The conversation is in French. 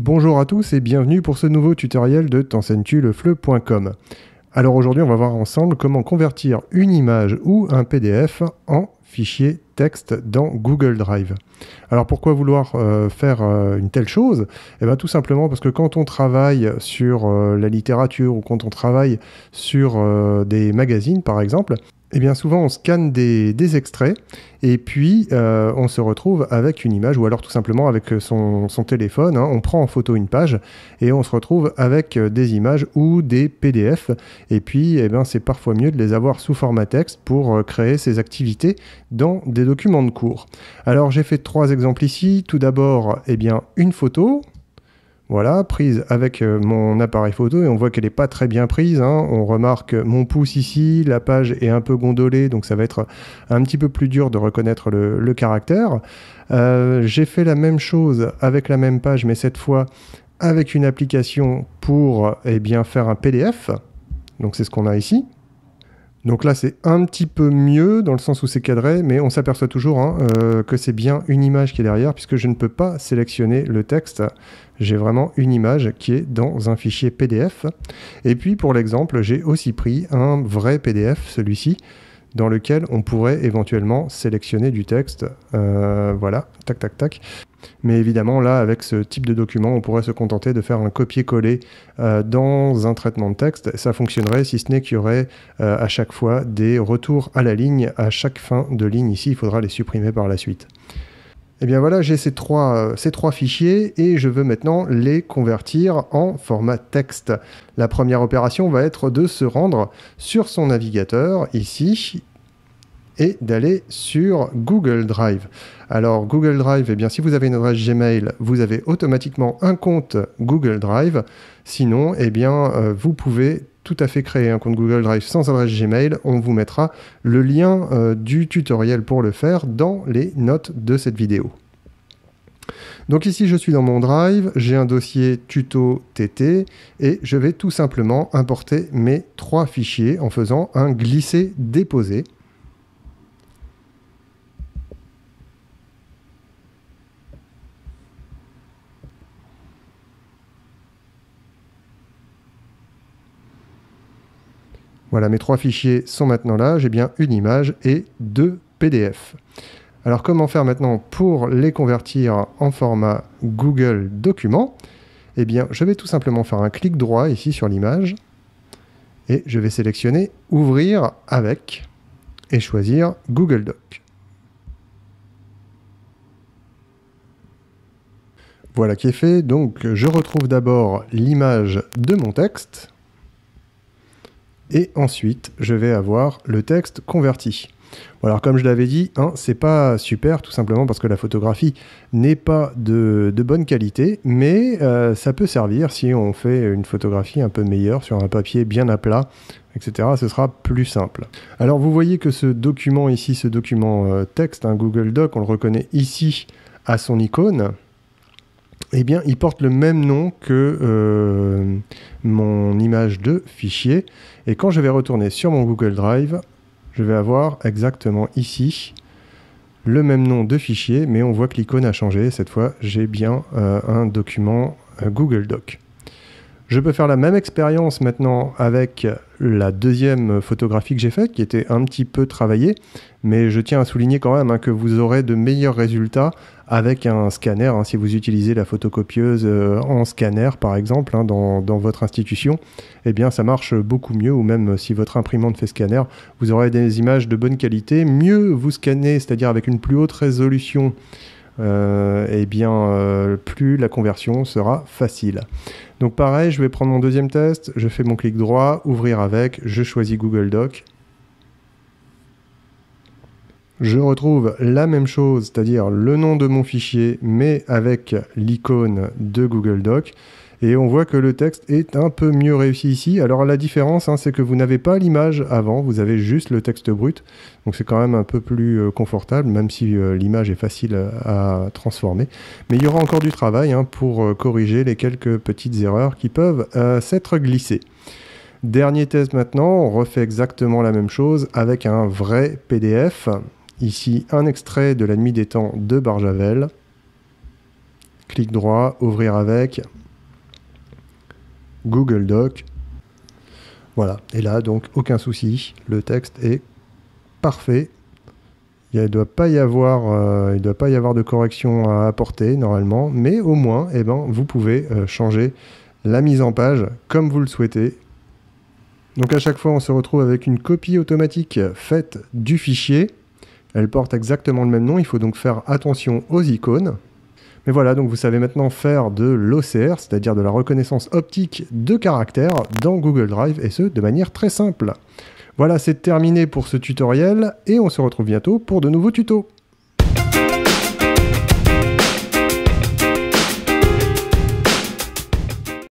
Bonjour à tous et bienvenue pour ce nouveau tutoriel de t'enseignes-tu-le-fleu.com. Alors aujourd'hui, on va voir ensemble comment convertir une image ou un PDF en fichier texte dans Google Drive. Alors pourquoi vouloir euh, faire euh, une telle chose? Eh bien tout simplement parce que quand on travaille sur euh, la littérature ou quand on travaille sur des magazines par exemple, eh bien souvent on scanne des, extraits et puis on se retrouve avec une image ou alors tout simplement avec son, téléphone, hein. on prend en photo une page et on se retrouve avec des images ou des PDF et puis eh bien, c'est parfois mieux de les avoir sous format texte pour créer ces activités dans des documents de cours. Alors j'ai fait trois exemples ici. Tout d'abord eh bien, une photo, voilà, prise avec euh, mon appareil photo et on voit qu'elle n'est pas très bien prise. Hein. On remarque mon pouce ici, la page est un peu gondolée, donc ça va être un petit peu plus dur de reconnaître le, caractère. Euh, j'ai fait la même chose avec la même page, mais cette fois avec une application pour eh bien, faire un PDF. Donc c'est ce qu'on a ici. Donc là, c'est un petit peu mieux dans le sens où c'est cadré, mais on s'aperçoit toujours hein, euh, que c'est bien une image qui est derrière, puisque je ne peux pas sélectionner le texte. J'ai vraiment une image qui est dans un fichier PDF. Et puis pour l'exemple, j'ai aussi pris un vrai PDF, celui-ci, dans lequel on pourrait éventuellement sélectionner du texte. Euh, voilà, tac, tac, tac. Mais évidemment, là, avec ce type de document, on pourrait se contenter de faire un copier-coller euh, dans un traitement de texte. Ça fonctionnerait si ce n'est qu'il y aurait euh, à chaque fois des retours à la ligne à chaque fin de ligne. Ici, il faudra les supprimer par la suite. Et eh bien voilà, j'ai trois, ces trois fichiers et je veux maintenant les convertir en format texte. La première opération va être de se rendre sur son navigateur, ici, et d'aller sur Google Drive. Alors Google Drive, eh bien, si vous avez une adresse Gmail, vous avez automatiquement un compte Google Drive. Sinon, eh bien, euh, vous pouvez tout à fait créer un compte Google Drive sans adresse Gmail. On vous mettra le lien euh, du tutoriel pour le faire dans les notes de cette vidéo. Donc ici, je suis dans mon Drive, j'ai un dossier tuto TT et je vais tout simplement importer mes trois fichiers en faisant un glisser-déposer. Voilà, mes trois fichiers sont maintenant là. J'ai bien une image et deux PDF. Alors comment faire maintenant pour les convertir en format Google Document? Eh bien, je vais tout simplement faire un clic droit ici sur l'image et je vais sélectionner Ouvrir avec et choisir Google Doc. Voilà qui est fait. Donc je retrouve d'abord l'image de mon texte et ensuite je vais avoir le texte converti. alors comme je l'avais dit, hein, c'est pas super tout simplement parce que la photographie n'est pas de, bonne qualité, mais euh, ça peut servir si on fait une photographie un peu meilleure sur un papier bien à plat, etc. Ce sera plus simple. Alors vous voyez que ce document ici, ce document euh, texte, un Google Doc, on le reconnaît ici à son icône eh bien, il porte le même nom que euh, mon image de fichier. Et quand je vais retourner sur mon Google Drive, je vais avoir exactement ici le même nom de fichier, mais on voit que l'icône a changé. Cette fois, j'ai bien euh, un document euh, Google Doc. Je peux faire la même expérience maintenant avec la deuxième photographie que j'ai faite, qui était un petit peu travaillée, mais je tiens à souligner quand même hein, que vous aurez de meilleurs résultats avec un scanner. Hein. si vous utilisez la photocopieuse euh, en scanner, par exemple, hein, dans, votre institution, eh bien ça marche beaucoup mieux, ou même si votre imprimante fait scanner, vous aurez des images de bonne qualité. Mieux vous scannez, c'est-à-dire avec une plus haute résolution, euh, eh bien, euh, plus la conversion sera facile. Donc pareil, je vais prendre mon deuxième test, je fais mon clic droit, ouvrir avec, je choisis Google Doc. Je retrouve la même chose, c'est-à-dire le nom de mon fichier, mais avec l'icône de Google Doc. Et on voit que le texte est un peu mieux réussi ici. Alors la différence, hein, c'est que vous n'avez pas l'image avant, vous avez juste le texte brut. Donc c'est quand même un peu plus euh, confortable, même si euh, l'image est facile à, transformer. Mais il y aura encore du travail hein, pour euh, corriger les quelques petites erreurs qui peuvent s'être glissées. Dernier test maintenant, on refait exactement la même chose avec un vrai PDF. Ici, un extrait de La Nuit des Temps de Barjavel. clic droit, ouvrir avec, Google Doc. Voilà, et là donc aucun souci, le texte est parfait. Il ne doit pas y avoir, euh, doit pas y avoir de correction à apporter normalement, mais au moins, eh ben, vous pouvez euh, changer la mise en page comme vous le souhaitez. Donc à chaque fois, on se retrouve avec une copie automatique faite du fichier. Elle porte exactement le même nom, il faut donc faire attention aux icônes. Mais voilà, donc vous savez maintenant faire de l'OCR, c'est-à-dire de la reconnaissance optique de caractères dans Google Drive, et ce, de manière très simple. Voilà, c'est terminé pour ce tutoriel, et on se retrouve bientôt pour de nouveaux tutos.